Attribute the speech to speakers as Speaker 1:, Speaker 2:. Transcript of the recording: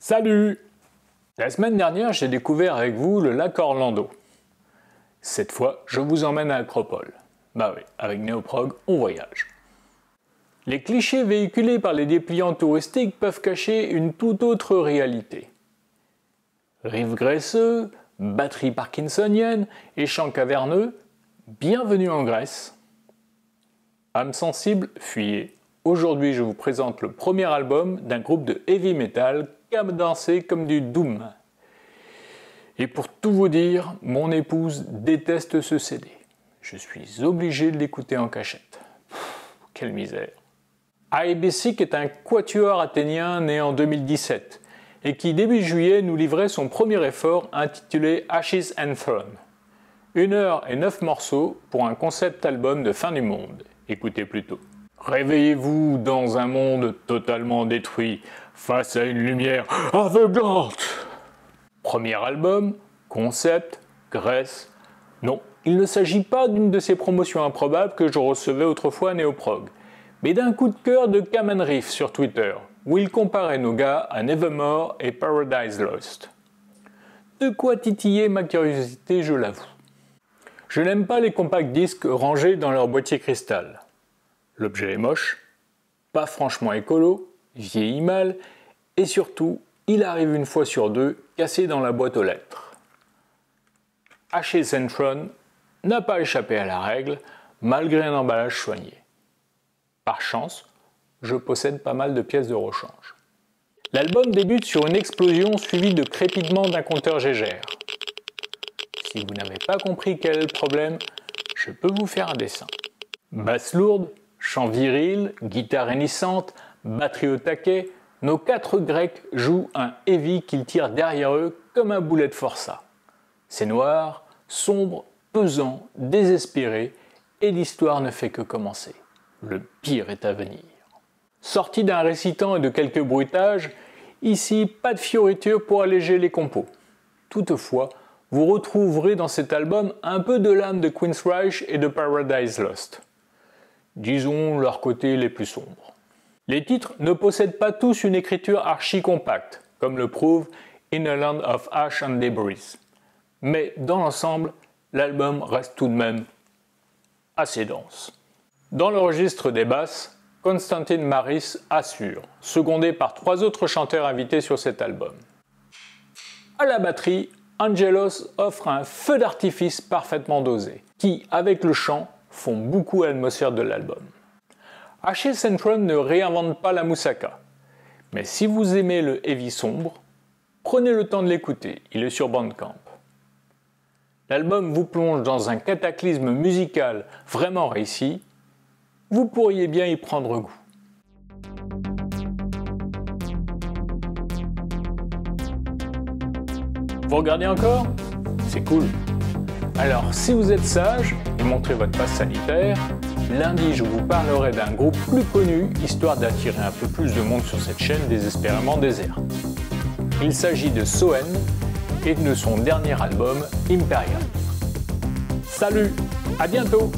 Speaker 1: Salut La semaine dernière, j'ai découvert avec vous le lac Orlando. Cette fois, je vous emmène à Acropole. Bah oui, avec Néoprog, on voyage. Les clichés véhiculés par les dépliants touristiques peuvent cacher une toute autre réalité. Rive graisseux, batterie parkinsonienne et champs caverneux, bienvenue en Grèce. Âme sensible, fuyez. Aujourd'hui, je vous présente le premier album d'un groupe de heavy metal dansé comme du doom. Et pour tout vous dire, mon épouse déteste ce CD. Je suis obligé de l'écouter en cachette. quelle misère. IBC est un quatuor athénien né en 2017 et qui début juillet nous livrait son premier effort intitulé Ashes and Throne. Une heure et neuf morceaux pour un concept album de fin du monde. Écoutez plutôt. Réveillez-vous dans un monde totalement détruit face à une lumière aveuglante. Premier album, concept, Grèce. Non, il ne s'agit pas d'une de ces promotions improbables que je recevais autrefois à Neoprog, mais d'un coup de cœur de Kamen Riff sur Twitter, où il comparait nos gars à Nevermore et Paradise Lost. De quoi titiller ma curiosité, je l'avoue. Je n'aime pas les compacts disques rangés dans leur boîtier cristal. L'objet est moche, pas franchement écolo, vieillit mal, et surtout, il arrive une fois sur deux cassé dans la boîte aux lettres. H. Centron n'a pas échappé à la règle, malgré un emballage soigné. Par chance, je possède pas mal de pièces de rechange. L'album débute sur une explosion suivie de crépitements d'un compteur Gégère. Si vous n'avez pas compris quel est le problème, je peux vous faire un dessin. Basse lourde, chant viril, guitare hennissante, batterie au taquet, nos quatre Grecs jouent un heavy qu'ils tirent derrière eux comme un boulet de forçat. C'est noir, sombre, pesant, désespéré, et l'histoire ne fait que commencer. Le pire est à venir. Sorti d'un récitant et de quelques bruitages, ici pas de fioritures pour alléger les compos. Toutefois, vous retrouverez dans cet album un peu de l'âme de Queen's Reich et de Paradise Lost. Disons leurs côtés les plus sombres. Les titres ne possèdent pas tous une écriture archi-compacte, comme le prouve In a Land of Ash and Debris. Mais dans l'ensemble, l'album reste tout de même assez dense. Dans le registre des basses, Constantine Maris assure, secondé par trois autres chanteurs invités sur cet album. À la batterie, Angelos offre un feu d'artifice parfaitement dosé, qui, avec le chant, font beaucoup à l'atmosphère de l'album. Achille Centron ne réinvente pas la moussaka. Mais si vous aimez le heavy sombre, prenez le temps de l'écouter, il est sur Bandcamp. L'album vous plonge dans un cataclysme musical vraiment réussi, vous pourriez bien y prendre goût. Vous regardez encore? C'est cool. Alors si vous êtes sage et montrez votre passe sanitaire, Lundi, je vous parlerai d'un groupe plus connu, histoire d'attirer un peu plus de monde sur cette chaîne désespérément déserte. Il s'agit de Soen et de son dernier album, Imperial. Salut, à bientôt